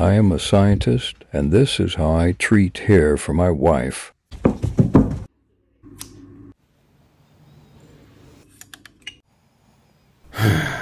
I am a scientist, and this is how I treat hair for my wife.